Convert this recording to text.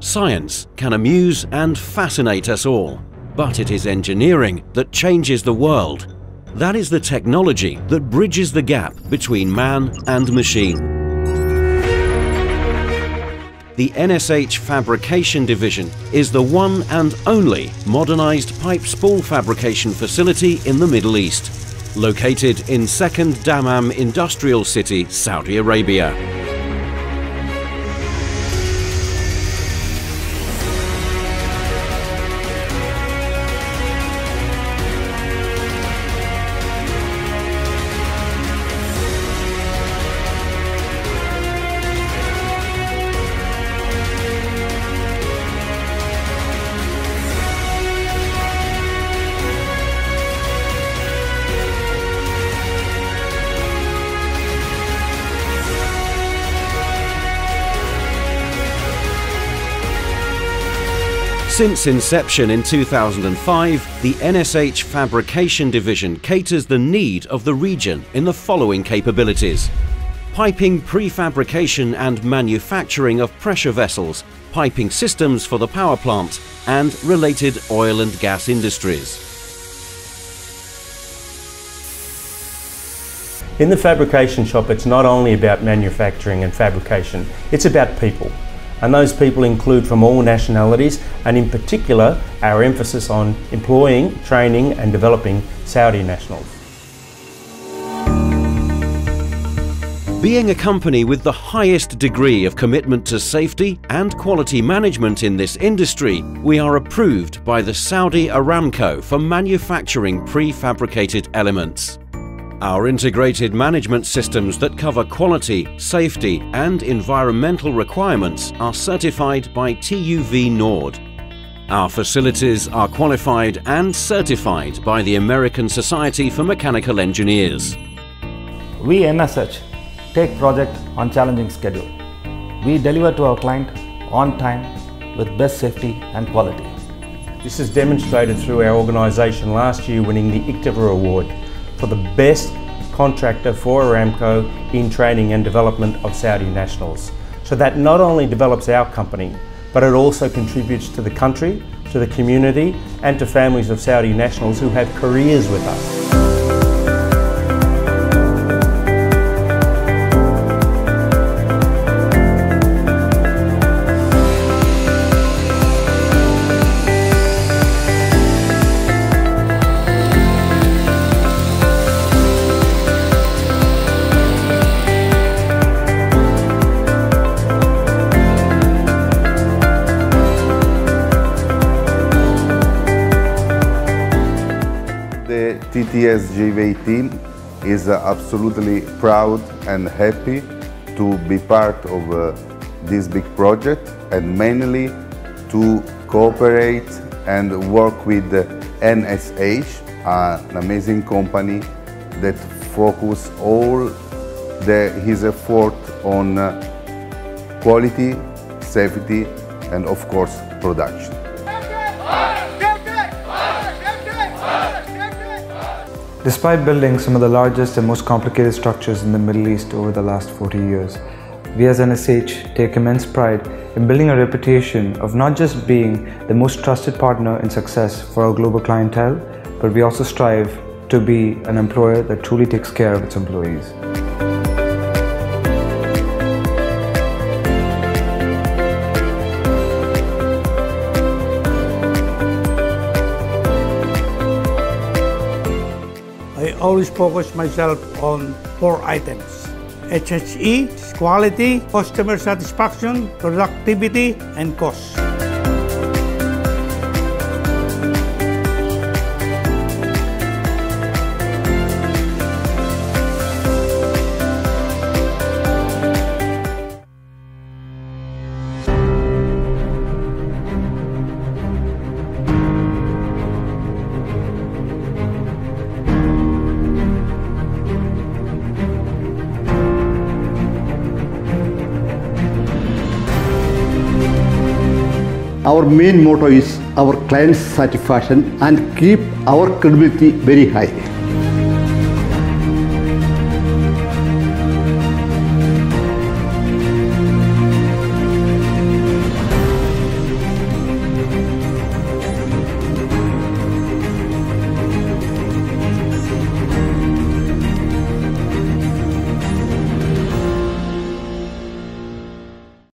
Science can amuse and fascinate us all, but it is engineering that changes the world. That is the technology that bridges the gap between man and machine. The NSH Fabrication Division is the one and only modernised pipe spool fabrication facility in the Middle East, located in Second Dammam Industrial City, Saudi Arabia. Since inception in 2005, the NSH Fabrication Division caters the need of the region in the following capabilities. Piping prefabrication and manufacturing of pressure vessels, piping systems for the power plant, and related oil and gas industries. In the fabrication shop, it's not only about manufacturing and fabrication, it's about people and those people include from all nationalities and in particular our emphasis on employing, training and developing Saudi nationals. Being a company with the highest degree of commitment to safety and quality management in this industry, we are approved by the Saudi Aramco for manufacturing prefabricated elements. Our integrated management systems that cover quality, safety and environmental requirements are certified by TÜV Nord. Our facilities are qualified and certified by the American Society for Mechanical Engineers. We NSH take project on challenging schedule. We deliver to our client on time with best safety and quality. This is demonstrated through our organisation last year winning the IKTVA Award for the best contractor for Aramco in training and development of Saudi nationals. So that not only develops our company, but it also contributes to the country, to the community, and to families of Saudi nationals who have careers with us. TTS team is uh, absolutely proud and happy to be part of uh, this big project and mainly to cooperate and work with NSH, an amazing company that focus all the, his effort on uh, quality, safety and of course production. Despite building some of the largest and most complicated structures in the Middle East over the last 40 years, we as NSH take immense pride in building a reputation of not just being the most trusted partner in success for our global clientele, but we also strive to be an employer that truly takes care of its employees. Always focus myself on four items. HHE, quality, customer satisfaction, productivity, and cost. Our main motto is our client's satisfaction and keep our credibility very high.